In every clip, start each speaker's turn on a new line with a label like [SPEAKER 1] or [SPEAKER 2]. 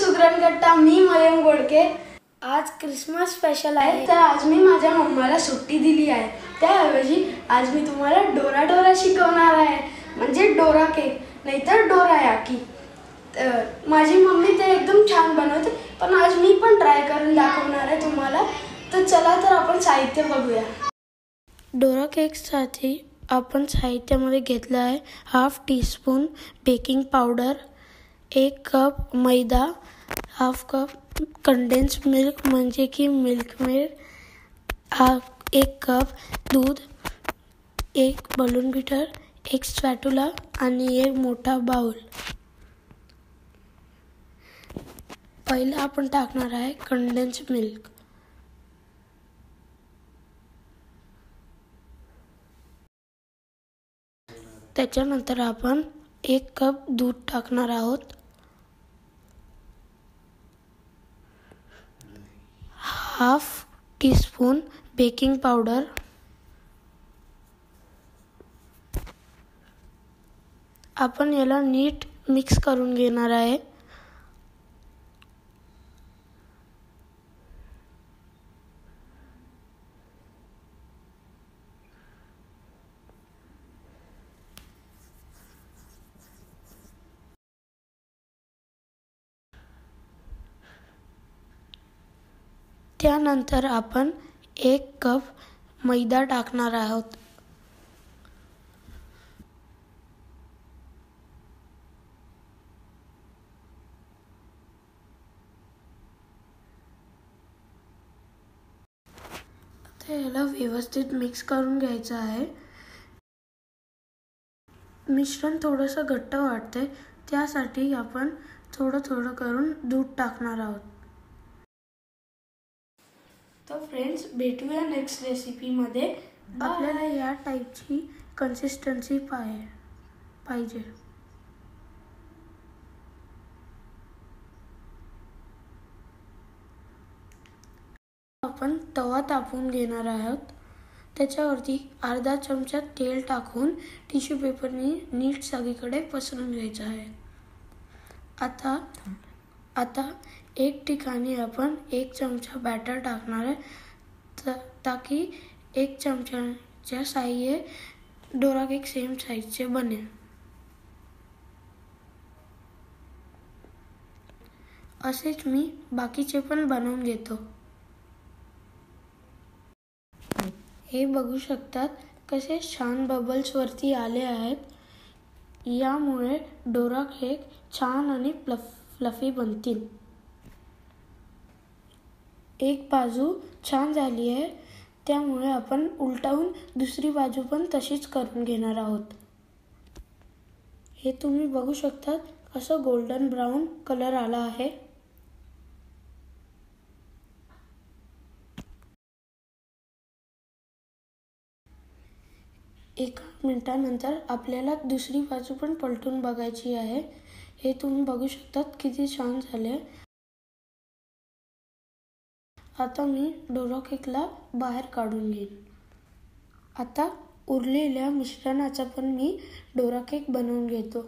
[SPEAKER 1] नमस्कार welcome to सुग्रण गट्टा मी मयंक गोडके.
[SPEAKER 2] आज क्रिसमस स्पेशल आहे.
[SPEAKER 1] तर आज मी माझ्या मम्माला सुट्टी दिली आहे. त्याऐवजी आज मी तुम्हाला डोरा डोरा शिकवणार आहे. म्हणजे डोरा केक नाहीतर डोरा याकी. तर माझी मम्मी ते एकदम छान बनवते पण आज मी पण ट्राय करून दाखवणार आहे तुम्हाला. तर चला तर आपण साहित्य बघूया.
[SPEAKER 2] डोरा केकसाठी आपण साहित्यामध्ये घेतलं आहे हाफ टीस्पून बेकिंग पावडर एक कप मैदा हाफ कप कंडेन्स मिल्क म्हणजे की मिल्क हाफ एक कप दूध एक बलून बिटर एक स्पॅटुला आणि एक मोठा बाउल पहिलं आपण टाकणार आहे कंडेन्स मिल्क त्याच्यानंतर आपण एक कप दूध टाकणार आहोत. Half teaspoon baking powder अपन याला नीट मिक्स करून घेणार आहे त्यानंतर आपण एक कप मैदा टाकणार आहोत. ते याला व्यवस्थित मिक्स करून घ्यायचं आहे. मिश्रण थोडंसं घट्ट वाटतंय त्यासाठी आपण थोडं थोडं करून दूध टाकणार आहोत. तर फ्रेंड्स भेटूया नेक्स्ट रेसिपीमध्ये आपल्याला या टाईपची कन्सिस्टन्सी पाय पाहिजे. आपण तवा तापून घेणार आहोत. त्याच्यावरती अर्धा चमचा तेल टाकून टिश्यू पेपरने नीट सगळीकडे पसरून घ्यायचं आहे. आता आता एक ठिकाणी आपण एक चमचा बॅटर टाकणार आहे. त ताकी एक चमच्याच्या साह्ये डोरा केक सेम साईजचे बनेल. असेच मी बाकीचे पण बनवून घेतो. हे बघू शकतात कसे छान बबल्स वरती आले आहेत. यामुळे डोरा केक छान आणि प्लफ फ्लफी बनतील. एक बाजू छान झाली आहे. त्यामुळे आपण उलटावून दुसरी बाजू पण तशीच करून घेणार आहोत. हे तुम्ही बघू शकता कसं गोल्डन ब्राऊन कलर आला आहे. एका मिनटानंतर आपल्याला दुसरी बाजू पण पलटून बघायची आहे. हे तुम्ही बघू शकतात किती छान झाले आता मी डोरा केकला बाहेर काढून घेईन. आता उरलेल्या मिश्रणाचा पण मी डोरा केक बनवून घेतो.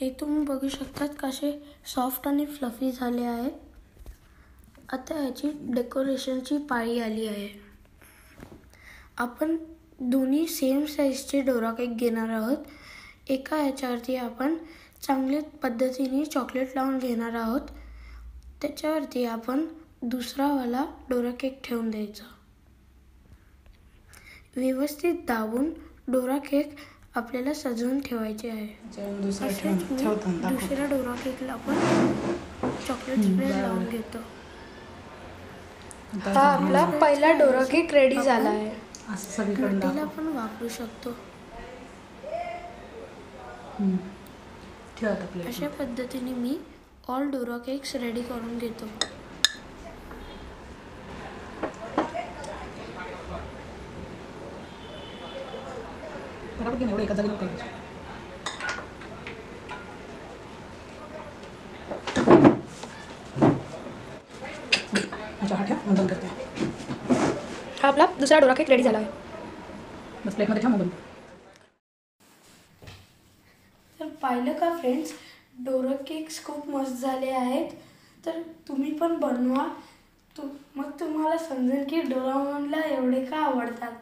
[SPEAKER 2] हे तुम्ही बघू शकतात कसे सॉफ्ट आणि फ्लफी झाले आहेत आता ह्याची डेकोरेशनची पाळी आली आहे. आपण दोन्ही सेम साईजचे डोरा केक घेणार आहोत. एका ह्याच्यावरती आपण चांगल्या पद्धतीने चॉकलेट लावून घेणार आहोत. त्याच्यावरती आपण दुसरावाला डोरा केक ठेवून द्यायचा. व्यवस्थित दाबून डोरा केक आपल्याला सजवून ठेवायचे आहे. दुसऱ्या डोरा केकला आपण चॉकलेट स्प्रेड लावून घेतो.
[SPEAKER 1] हा आपला पहिला डोरा केक रेडी झाला आहे.
[SPEAKER 3] असं सगळीकडे
[SPEAKER 2] मोठीला
[SPEAKER 3] दाखव.
[SPEAKER 2] पण वापरू शकतो.
[SPEAKER 3] आता
[SPEAKER 2] अशा पद्धतीने मी ऑल डोरा केक्स रेडी करून घेतो.
[SPEAKER 3] एवढं एका जागी हा करते.
[SPEAKER 1] हा आपला दुसरा डोरा केक रेडी झाला आहे.
[SPEAKER 3] बस प्लेटमध्ये ठेव मग बंद
[SPEAKER 2] पाहिलं का फ्रेंड्स डोरो केक्स खूप मस्त झाले आहेत. तर तुम्ही पण बनवा. तू मग तुम्हाला समजेल की डोरामॉनला एवढे का आवडतात?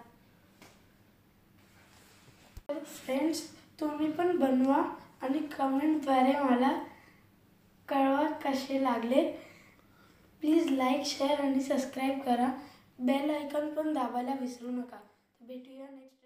[SPEAKER 2] तर फ्रेंड्स तुम्ही पण बनवा आणि कमेंटद्वारे मला कळवा कसे लागले. प्लीज लाईक शेअर आणि सबस्क्राईब करा. बेल आयकॉन पण दाबायला विसरू नका. भेटूया नेक्स्ट